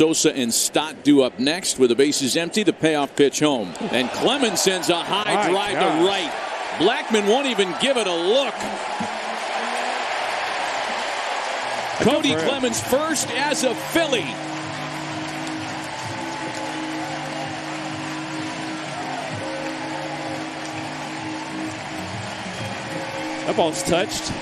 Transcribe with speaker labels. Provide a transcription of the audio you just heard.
Speaker 1: Sosa and Stott do up next with the bases empty. The payoff pitch home. And Clemens sends a high
Speaker 2: My
Speaker 1: drive
Speaker 2: God.
Speaker 1: to right. Blackmon won't even give it a look.
Speaker 2: Kody.
Speaker 1: Clemens first as a Phillie.
Speaker 2: That ball's touched.